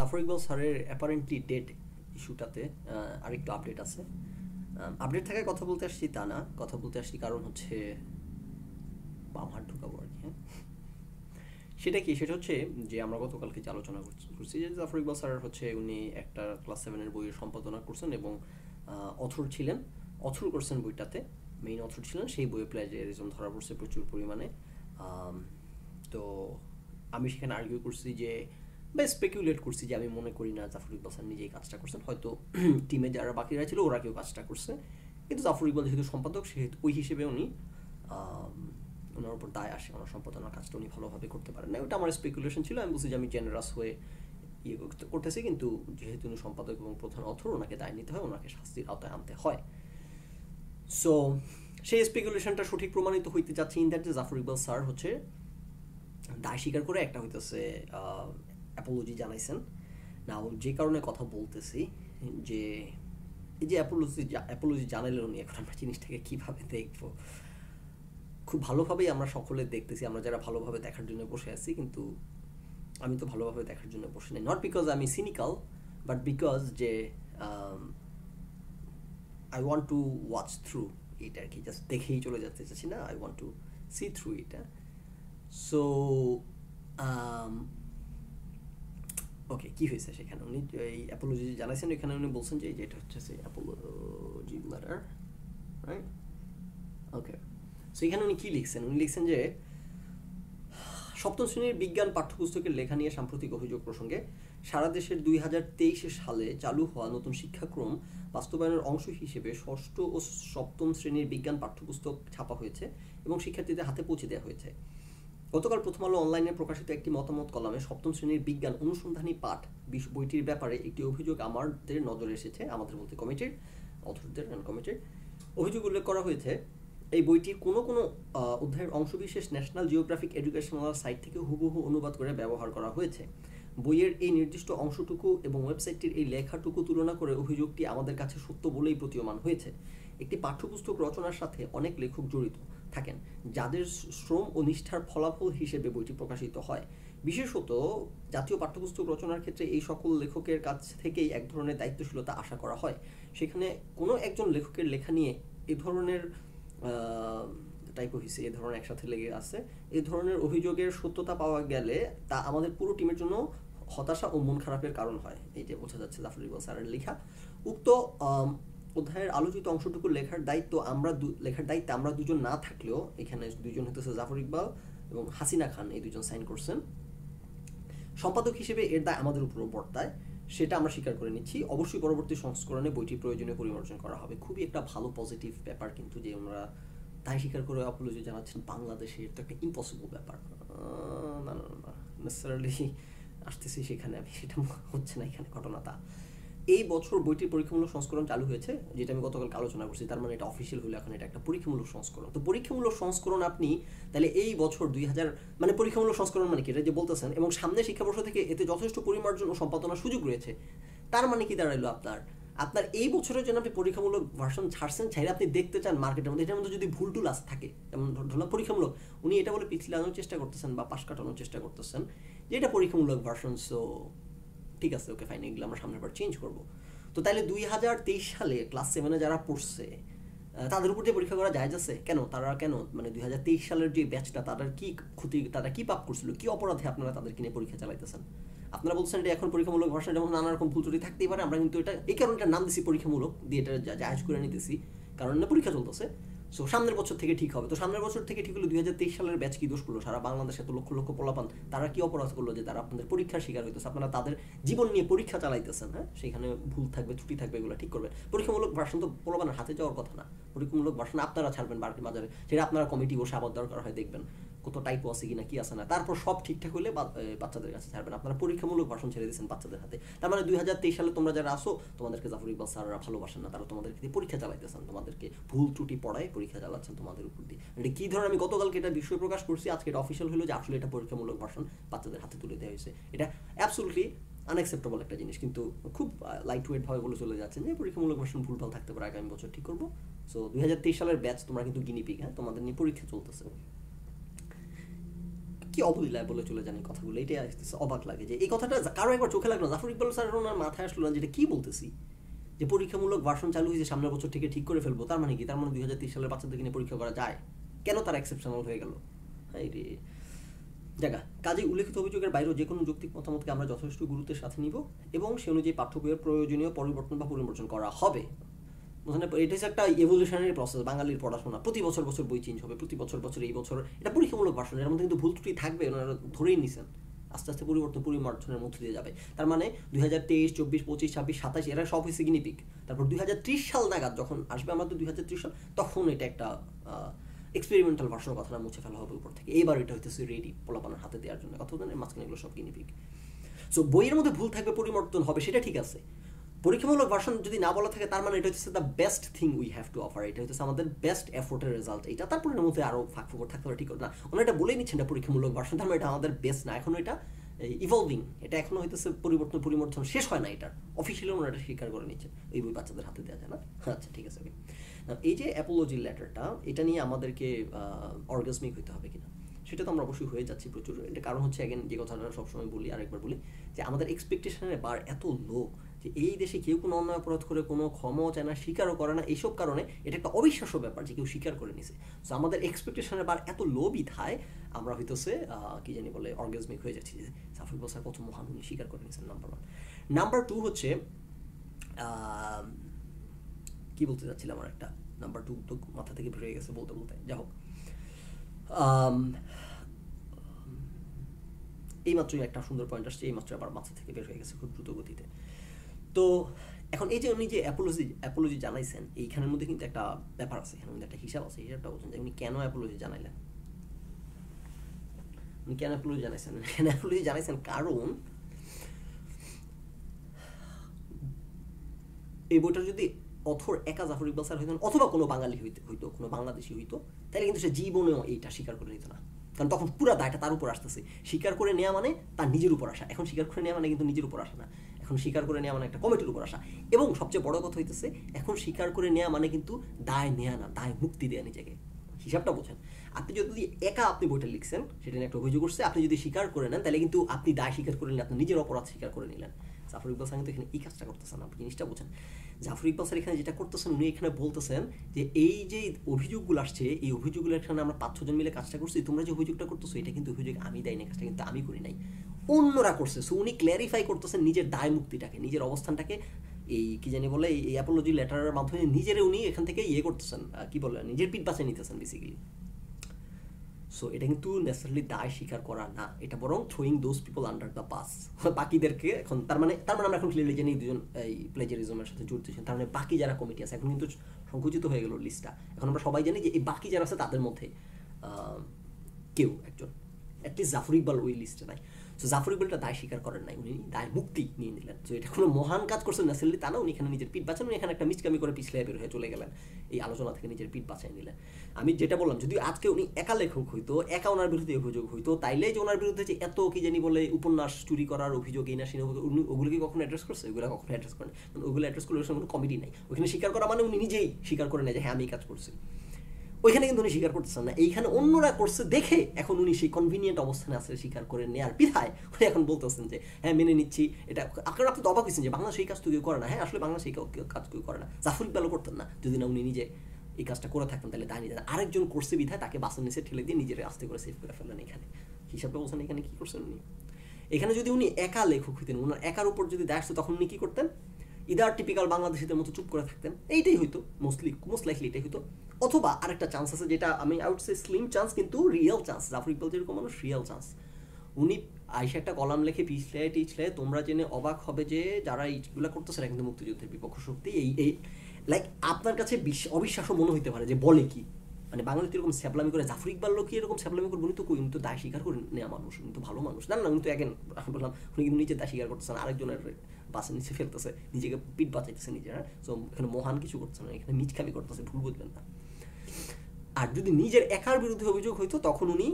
জাফর ইকবাল স্যারের apparently date ইস্যুটাতে আরেকটু update আছে। আপডেট থাকায় কথা বলতে আসছি তা না। কথা বলতে আসছি কারণ হচ্ছে বাম হাত ঢুকাবো আর কি হ্যাঁ? সেটা কি? সেটা হচ্ছে যে আমরা গতকালকে যে আলোচনা করছি যে জাফর ইকবাল স্যার হচ্ছে উনি একটা ক্লাস সেভেনের বইয়ের সম্পাদনা করছেন এবং অথর ছিলেন। অথর করছেন বইটাতে মেইন অথর ছিলেন। সেই বইয়ে প্লেজারিজম ধরা পড়ছে প্রচুর পরিমাণে। তো আমি সেখানে আর্গিউ করছি যে বা স্পেকুলেট করছি যে আমি মনে করি না জাফর ইকবাল স্যার নিজেই কাজটা করছেন। হয়তো টিমে যারা বাকিরা ছিল ওরা কেউ কাজটা করছে। কিন্তু জাফর ইকবাল যেহেতু সম্পাদক, সেহেতু ওই হিসেবে উনি ওনার উপর দায় আসে, ওনার সম্পাদনার কাজটা উনি ভালোভাবে করতে পারেন। না, ওটা আমার স্পেকুলেশন ছিল। আমি বলছি যে আমি জেনারাস হয়ে ইয়ে করতে, করতেছি। কিন্তু যেহেতু উনি সম্পাদক এবং প্রধান অথর, ওনাকে দায় নিতে হয়, ওনাকে শাস্তির আওতায় আনতে হয়। সো সেই স্পেকুলেশনটা সঠিক প্রমাণিত হইতে যাচ্ছে ইন দ্যাট যে জাফর ইকবাল স্যার হচ্ছে দায় স্বীকার করে একটা হইতেছে অ্যাপোলজি জানাইছেন। না যে কারণে কথা বলতেছি, যে এই যে অ্যাপোলজি অ্যাপোলজি জানাইলেন উনি, এখন আমরা জিনিসটাকে কীভাবে দেখব? খুব ভালোভাবেই আমরা সকলে দেখতেছি, আমরা যারা ভালোভাবে দেখার জন্য বসে আছি, কিন্তু আমি তো ভালোভাবে দেখার জন্য বসে নেই। নট বিকজ আমি সিনিক্যাল বাট বিকজ যে I want to watch through এটা আর কি। জাস্ট দেখেই চলে যেতে চাচ্ছি না I want to see through এটা সো ওকে, কি হয়েছে সেখানে? উনি, এই অ্যাপোলজি জানাইছেন এখানে উনি বলছেন যে এটা হচ্ছে সে apology letter right okay so এখানে উনি কী লিখছেন? উনি লিখছেন যে, সপ্তম শ্রেণির বিজ্ঞান পাঠ্যপুস্তকের লেখা নিয়ে সাম্প্রতিক অভিযোগ প্রসঙ্গে সারা দেশের দুই হাজার তেইশ সালে চালু হওয়া নতুন শিক্ষাক্রম বাস্তবায়নের অংশ হিসেবে ষষ্ঠ ও সপ্তম শ্রেণির বিজ্ঞান পাঠ্যপুস্তক ছাপা হয়েছে এবং শিক্ষার্থীদের হাতে পৌঁছে দেওয়া হয়েছে। গতকাল প্রথম আলো অনলাইনে প্রকাশিত একটি মতামত কলামে সপ্তম শ্রেণির বিজ্ঞান অনুসন্ধানী পাঠ বইটির ব্যাপারে একটি অভিযোগ আমাদের নজরে এসেছে, আমাদের বলতে কমিটির অথরদের কমিটির। অভিযোগ উল্লেখ করা হয়েছে, এই বইটির কোনো কোনো অধ্যায়ের অংশবিশেষ ন্যাশনাল জিওগ্রাফিক এডুকেশনাল সাইট থেকে হুবহু অনুবাদ করে ব্যবহার করা হয়েছে। বইয়ের এই নির্দিষ্ট অংশটুকু এবং ওয়েবসাইটটির এই লেখাটুকু তুলনা করে অভিযোগটি আমাদের কাছে সত্য বলেই প্রতীয়মান হয়েছে। একটি পাঠ্যপুস্তক রচনার সাথে অনেক লেখক জড়িত। থাকেন, যাদের শ্রম ও নিষ্ঠার ফলাফল হিসেবে বইটি প্রকাশিত হয়। বিশেষত জাতীয় পাঠ্যপুস্তক রচনার ক্ষেত্রে এই সকল লেখকের কাছ থেকেই এক ধরনের দায়িত্বশীলতা আশা করা হয়। সেখানে কোনো একজন লেখকের লেখা নিয়ে এ ধরনের টাইপ হয়েছে এ ধরনের একসাথে লেগে আছে। এই ধরনের অভিযোগের সত্যতা পাওয়া গেলে তা আমাদের পুরো টিমের জন্য হতাশা ও মন খারাপের কারণ হয়। এই যে বোঝা যাচ্ছে জাফর ইকবাল স্যারের লেখা। উক্ত অধ্যায়ের আলোচিত অংশটুকু লেখার দায়িত্ব আমরা লেখার দায়িত্বে আমরা দুজন না থাকলেও এখানে দুজন হতেছে জাফর ইকবাল এবং হাসিনা খান এই দুজন সাইন করছেন। সম্পাদক হিসেবে এর দায় আমাদের উপর বর্তায়, সেটা আমরা স্বীকার করে নিচ্ছি। অবশ্যই পরবর্তী সংস্করণে বইটি প্রয়োজনীয় পরিমার্জন করা হবে। খুবই একটা ভালো পজিটিভ ব্যাপার কিন্তু যে ওনারা তাই স্বীকার করে অপোলজি জানাচ্ছেন বাংলাদেশে তো একটা ইম্পসিবল ব্যাপার। না না না নেসারালি আসতেছি সেখানে, আমি সেটা হচ্ছে না এখানে ঘটনাটা। এই বছর বইটির পরীক্ষামূলক সংস্করণ চালু হয়েছে, যেটা আমি গতকালকে আলোচনা করছি। তার মানে এটা অফিসিয়াল হলো এখন এটা একটা পরীক্ষামূলক সংস্করণ। তো পরীক্ষামূলক সংস্করণ আপনি তাহলে এই বছর দুই হাজার মানে পরীক্ষামূলক সংস্করণ মানে কি? এটা যে বলতেছেন, এবং সামনের শিক্ষাবর্ষ থেকে এতে যথেষ্ট পরিমার্জন ও সম্পাদনার সুযোগ রয়েছে। তার মানে কি দাঁড়াইলো আপনার? আপনার এই বছরের জন্য আপনি পরীক্ষামূলক ভার্সন ছাড়ছেন চাইলে আপনি দেখতে চান মার্কেটের মধ্যে। এটার মধ্যে যদি ভুল টুল আস থাকে, যেমন ধরলাম পরীক্ষামূলক, উনি এটা বলে পিছলে আনার চেষ্টা করতেছেন বা পাশ কাটানোর চেষ্টা করতেছেন, যে এটা পরীক্ষামূলক ভার্সন সো ঠিক আছে, ওকে ফাইন এগুলো আমরা সামনের বার চেঞ্জ করব। তো তাহলে দুই হাজার তেইশ সালে ক্লাস সেভেনে যারা পড়ছে তাদের উপর যে পরীক্ষা করা যায় যাচ্ছে কেন? তারা কেন? মানে দুই হাজার তেইশ সালের যে ব্যাচটা তাদের কি ক্ষতি, তারা কি পাপ করছিল? কি অপরাধে আপনারা তাদেরকে নিয়ে পরীক্ষা চালাইতেছেন? আপনারা বলছেন এটা এখন পরীক্ষামূলক ভাষা যেমন নানা রকম ভুল ত্রুটি থাকতেই পারে, আমরা কিন্তু এটা, এই কারণে নাম দিছি পরীক্ষামূলক, দিয়ে এটা জাহাজ করে নিতেছি। কারণ পরীক্ষা চলতেছে। সো সামনের বছর থেকে ঠিক হবে। তো সামনের বছর থেকে ঠিক হলো দুই হাজার তেইশ সালের ব্যাচ কি দোষ করল? সারা বাংলাদেশে এত লক্ষ লক্ষ পোলাপান। তারা কি অপরাধ করল যে তারা আপনাদের পরীক্ষার শিকার হইতেছে? আপনারা তাদের জীবন নিয়ে পরীক্ষা চালাইতেছেন হ্যাঁ? সেখানে ভুল থাকবে, ত্রুটি থাকবে, এগুলো ঠিক করবে পরীক্ষামূলক ভাষণ তো পোলাপানের হাতে যাওয়ার কথা না। পরীক্ষামূলক ভার্সন আপনারা ছাড়বেন বাড়তি বাজারে সেটা আপনারা কমিটি বসে আবার দরকার হয় দেখবেন। কত টাইপও আছে কিনা, কি আছে না, তারপর সব ঠিকঠাক হলে বাচ্চাদের কাছে ছাড়বেন। আপনারা পরীক্ষামূলক ভাষণ ছেড়ে দিয়েছেন বাচ্চাদের হাতে। তার মানে দুই হাজার তেইশ সালে তোমরা যারা আসো তোমাদেরকে জাফর ইকবাল স্যাররা ভালোবাসেন না, তারা তোমাদেরকে দিয়ে পরীক্ষা চালাইতেছেন, তোমাদেরকে ভুল ত্রুটি পড়ায় পরীক্ষা চালাচ্ছেন তোমাদের উপর দিয়ে। এটা কি ধরনের, আমি গতকালকে এটা বিষয় প্রকাশ করছি, আজকে এটা অফিসিয়াল হলো যে আসলে এটা পরীক্ষামূলক ভাষণ বাচ্চাদের হাতে তুলে দেওয়া হয়েছে। এটা অ্যাবসুলটলি আনএক্সেপ্টেবল একটা জিনিস, কিন্তু খুব লাইট ওয়েট ভাবে বলে চলে যাচ্ছেন যে পরীক্ষামূলক ভাষণ ভুলভাল থাকতে পারে, আগামী বছর ঠিক করব। সো দুই হাজার তেইশ সালের ব্যাচ তোমরা কিন্তু গিনিপিক হ্যাঁ? তোমাদের নিয়ে পরীক্ষা চলতেছে। কি অবলীলায় বলে চলে যান এই কথাগুলো? এটাই আসতেছে অবাক লাগে যে এই কথাটা কারও একবার চোখে লাগল জাফর ইকবাল স্যার ওনার মাথায় আসলো না যেটা কি বলতেছি? যে পরীক্ষামূলক ভার্সন চালু হয়েছে, সামনের বছর থেকে ঠিক করে ফেলব। তার মানে কি? তার মানে দুই হাজার তিরিশ সালের বাচ্চাদেরকে নিয়ে পরীক্ষা করা যায়? কেন তার এক্সেপশনাল হয়ে গেল? রে। জায়গা কাজে উল্লেখিত অভিযোগের বাইরেও যে কোনো যৌক্তিক মতামতকে আমরা যথেষ্ট গুরুত্বের সাথে নিব এবং সে অনুযায়ী পাঠ্য বইয়ের প্রয়োজনীয় পরিবর্তন বা পরিবর্তন করা হবে। ওখানে এটা হচ্ছে একটা এভলিউশনারি প্রসেস বাঙালির পড়াশোনা। প্রতি বছর বছর বই চেঞ্জ হবে, প্রতি বছর বছর এই বছর। এটা পরীক্ষামূলক ভাষণ, এর মধ্যে কিন্তু ভুল ত্রুটি থাকবে, ওনারা ধরেই নিছেন। আস্তে আস্তে পরিবর্তন, পরিমার্জনের মধ্যে দিয়ে যাবে। তার মানে দুই হাজার তেইশ, চব্বিশ, পঁচিশ, ছাব্বিশ, সাতাশ, এরা সব হয়েছে গিনিপিক তারপর দুই হাজার ত্রিশ সাল নাগাদ যখন আসবে আমাদের দুই হাজার ত্রিশ সাল, তখন এটা একটা এক্সপেরিমেন্টাল ভার্সনের কথাটা মুছে ফেলা হবে উপর থেকে। এইবার এটা হইতেছে রেডি পোলাপানের হাতে দেওয়ার জন্য। কথা মাঝখানে এগুলো সব গিনিপিক সো বইয়ের মধ্যে ভুল থাকবে, পরিবর্তন হবে, সেটা ঠিক আছে। পরীক্ষামূলক ভার্সন যদি না বলা থাকে, তার মানে এটা হচ্ছে the best thing we have to offer এটা হচ্ছে আমাদের বেস্ট এফোর্টের রেজাল্ট এটা তারপরে মধ্যে আরও ফাঁক ফুকর থাকতে পারে, ঠিক না? ওনারা এটা বলেই নিচ্ছেন, এটা পরীক্ষামূলক ভার্সন তার মানে এটা আমাদের বেস্ট না, এখন এটা ইভলভিং এটা এখনও হইতেছে পরিবর্তন পরিবর্তন, শেষ হয় না এটার অফিসিয়ালি ওনারা এটা স্বীকার করে নিচ্ছেন এই বই বাচ্চাদের হাতে দেওয়া যায় না? আচ্ছা ঠিক আছে ওকে এই যে অ্যাপোলজি লেটারটা, এটা নিয়ে আমাদেরকে অর্গাসমিক হইতে হবে কিনা? সেটা তো আমরা অবশ্যই হয়ে যাচ্ছি প্রচুর এটা কারণ হচ্ছে অ্যাগেন যে কথাটা সবসময় বলি, আরেকবার বলি, যে আমাদের এক্সপেকটেশনের বার এত লো যে এই দেশে কেউ কোনো অন্যায় অপরাধ করে, কোনো ক্ষমাও চায় না স্বীকারও করে না। এইসব কারণে এটা একটা অবিশ্বাস্য ব্যাপার যে কেউ স্বীকার করে নিছে। সো আমাদের এক্সপেকটেশনের বার এত লো বিধায় আমরা হইতেছে কি জানি বলে অর্গাজমিক হয়ে যাচ্ছি। যে সাফুল বসার কত মহান উনি স্বীকার করে নিয়েছেন নাম্বার ওয়ান নাম্বার টু হচ্ছে কি বলতে চাচ্ছিলাম আমার একটা? নাম্বার টু তো মাথা থেকে বেরিয়ে গেছে বলতে বলতে। যা হোক। এই মাত্রই একটা সুন্দর পয়েন্ট আসছে, এই মাত্র আবার মাথা থেকে বের হয়ে গেছে খুব দ্রুত গতিতে। তো এখন এই যে উনি যে অ্যাপোলজি অ্যাপোলজি জানাইছেন, এইখানের মধ্যে কিন্তু একটা ব্যাপার আছে, এখানের মধ্যে একটা হিসাব আছে, হিসাবটা বলছেন যে উনি কেন অ্যাপোলজি জানাইলেন? উনি কেন অ্যাপোলজি জানাইছেন? কেন অ্যাপোলজি জানাইছেন? কারণ এই বইটা যদি অথর একা জাফর ইকবাল স্যার হইতেন, অথবা কোনো বাঙালি হইতে, হইতো, কোনো বাংলাদেশি হইতো তাহলে কিন্তু সে জীবনেও এইটা স্বীকার করে নিত না। কারণ তখন পুরো দায়টা তার উপর আসতেছে। স্বীকার করে নেওয়া মানে তার নিজের উপর আসা। এখন স্বীকার করে নেওয়া মানে কিন্তু নিজের উপর আসা না। এখন স্বীকার করে নেওয়া মানে একটা কমিটির উপর আসা এবং সবচেয়ে বড় কথা হইতেছে, এখন স্বীকার করে নেওয়া মানে কিন্তু দায় নেওয়া না, দায় মুক্তি দেওয়া নিজেকে। হিসাবটা বোঝেন। আপনি যদি একা আপনি বইটা লিখছেন, সেটা নিয়ে একটা অভিযোগ করছে আপনি যদি স্বীকার করে নেন, তাহলে কিন্তু আপনি দায় স্বীকার করে নিলেন আপনি নিজের অপরাধ স্বীকার করে নিলেন। জাফর ইকবাল কিন্তু এখানে এই কাজটা করতেছেন আপনি জিনিসটা বোঝেন। জাফর ইকবাল স্যার এখানে যেটা করতেছেন, উনি এখানে বলতেছেন যে এই যে অভিযোগগুলো আসছে, এই অভিযোগগুলো এখানে আমরা পাঁচ ছজন মিলে কাজটা করছি, তোমরা যে অভিযোগটা করতেছো, এটা কিন্তু অভিযোগ আমি দেয় না কাজটা কিন্তু আমি করি নাই। অন্যরা করছে। সো উনি ক্ল্যারিফাই করতেছেন নিজের দায় মুক্তিটাকে, নিজের অবস্থানটাকে। এই কি জানি বলে, এই অ্যাপোলজি লেটারের মাধ্যমে নিজের উনি এখান থেকে ইয়ে করতেছেন কি বলে, নিজের পিঠ বাঁচিয়ে নিতেছেন বেসিক্যালি সো এটা কিন্তু নেসারালি দায় স্বীকার করা না, এটা বরং throwing those people under the bus বাকিদেরকে এখন, তার মানে তার মানে আমরা এখন ক্লিয়ারলি জানি দুজন, এই প্লেজারিজমের সাথে জড়িত ছিলেন। তার মানে বাকি যারা কমিটি আছে, এখন কিন্তু সংকুচিত হয়ে গেল লিস্টটা এখন আমরা সবাই জানি যে, এই বাকি যারা আছে, তাদের মধ্যে কেউ একজন। অ্যাটলিস্ট জাফর ইকবাল ওই লিস্টে নাই। সো জাফর ইকবালটা দায় স্বীকার করেন নাই। উনি দায় মুক্তি নিয়ে নিলেন। তো এটা কোনো মহান কাজ করছেন নেসারালি তা না উনি এখানে নিজের পিঠ বাঁচান, উনি এখানে একটা মিসকামি করে পিছলে বের হয়ে চলে গেলেন। এই আলোচনা থেকে নিজের পিঠ বাঁচাই নিলেন। আমি যেটা বললাম, যদি আজকে উনি একা লেখক হইতো, একা ওনার বিরুদ্ধে অভিযোগ হইতো তাইলে যে ওনার বিরুদ্ধে যে এত কি জানি বলে উপন্যাস চুরি করার অভিযোগ, এই না সেই উনি কখনো অ্যাড্রেস করছে? ওগুলো কখনো অ্যাড্রেস করেন ওগুলো অ্যাড্রেস করলে কোনো কমিটি নাই। ওখানে স্বীকার করা মানে উনি নিজেই স্বীকার করে নেয় যে হ্যাঁ আমি কাজ করছি। ওইখানে কিন্তু উনি স্বীকার করতেছেন না। এইখানে অন্যরা করছে দেখে এখন উনি সেই কনভিনিয়েন্ট অবস্থানে আছে স্বীকার করে নেয়ার পিঠায় উনি এখন বলতেছেন যে হ্যাঁ মেনে নিচ্ছি। এটা আপনার আপনি অবাক হয়েছেন যে বাংলা সেই কাজ তো কেউ করে না। হ্যাঁ আসলে বাংলা সেই কাজ কেউ করে না। জাফর ইকবালও করতেন না। যদি না উনি নিজে এই কাজটা করে থাকতেন তাহলে দায় নিতেন আরেকজন করছে বিধায়, তাকে বাসের নিচে ঠেলে দিয়ে নিজের আস্তে করে সেভ করে ফেললেন এখানে। হিসাবটা বলছেন এখানে কি করছেন উনি? এখানে যদি উনি একা লেখক হইতেন ওনার একার উপর যদি দায় তখন উনি কি করতেন? ইদার টিপিক্যাল বাংলাদেশিদের মতো চুপ করে থাকতেন, এইটাই হইতো মোস্টলি মোস্ট লাইকলি এটাই হইতো, অথবা আরেকটা চান্স আছে যেটা, আমি আউট সে স্লিম চান্স কিন্তু রিয়েল চান্স জাফর ইকবাল যেরকম মানুষ রিয়েল চান্স উনি আইসা একটা কলাম লেখে পিছলে টিছলে তোমরা জেনে অবাক হবে যে যারা এইগুলো করতেছে কিন্তু মুক্তিযুদ্ধের বিপক্ষ শক্তি, এই এই লাইক আপনার কাছে অবিশ্বাস্য মনে হইতে পারে যে বলে কি? মানে বাংলাদেশ এরকম স্যাবলামি করে, জাফর ইকবাল লোক এরকম স্যাবলামি করব, উনি তো কই, উনি তো দায় স্বীকার করে নেওয়া মানুষ, উনি তো ভালো মানুষ, না না, উনি তো একজন বললাম, উনি কিন্তু নিজে দায় স্বীকার করতেছেন, আরেকজনের বাসে নিচে ফেলতেছে, নিজেকে পিঠ বাঁচাইতেছে নিজের। সো এখানে মহান কিছু করতেছে না, এখানে মিচখামি করতেছে, ভুল বুঝবেন না। আর যদি নিজের একার বিরুদ্ধে অভিযোগ হইতো, তখন উনি,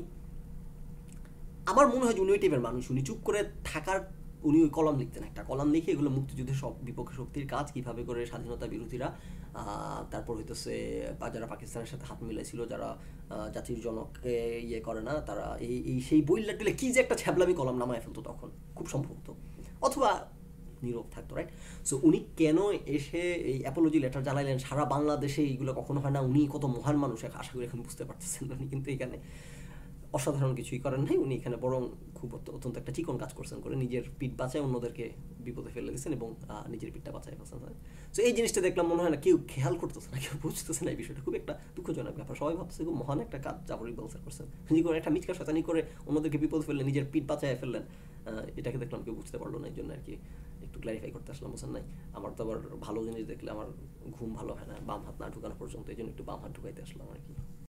আমার মনে হয় যে উনি ওই টাইপের মানুষ। উনি চুপ করে থাকার, উনি ওই কলাম লিখতেন একটা। কলাম লিখে এগুলো মুক্তিযুদ্ধের সব, বিপক্ষ শক্তির কাজ, কীভাবে করে স্বাধীনতা বিরোধীরা তারপর হইতেছে যারা পাকিস্তানের সাথে হাত মিলাইছিল, যারা জাতির জনককে ইয়ে করে না, তারা এই এই, সেই বইলা দিলে কি যে একটা ছ্যাবলামি কলাম নামায় ফেলতো তখন, খুব সম্ভবত অথবা নীরব থাকতো রাইট সো উনি কেন এসে এই অ্যাপোলজি লেটার জ্বালাইলেন? সারা বাংলাদেশে এইগুলো কখনো হয় না। উনি কত মহান মানুষ আশা করি এখন বুঝতে পারতেছেন উনি। কিন্তু এখানে অসাধারণ কিছুই করেন নাই। উনি এখানে বরং খুব অত্যন্ত একটা চিকন কাজ করছেন করে নিজের পিঠ বাঁচায় অন্যদেরকে বিপদে ফেলে দিয়েছেন এবং নিজের পিঠটা বাঁচায় ফেলছেন। সো এই জিনিসটা দেখলাম মনে হয় না কেউ খেয়াল করতেছে না, কেউ বুঝতেছে না এই বিষয়টা। খুব একটা দুঃখজনক ব্যাপার। সবাই ভাবছে খুব মহান একটা কাজ জাফর ইকবাল করছেন। উনি করে একটা মিচকা শতানি করে অন্যদেরকে বিপদ ফেললেন, নিজের পিঠ বাঁচায় ফেললেন। এটাকে দেখলাম কেউ বুঝতে পারল না, এই জন্য আর কি একটু ক্লারিফাই করতে আসলাম, বুঝছেন নাই? আমার তো আবার ভালো জিনিস দেখলে আমার ঘুম ভালো হয় না, বাম হাত না ঢুকানো পর্যন্ত, এই জন্য একটু বাম হাত ঢুকাইতে আসলাম আর কি।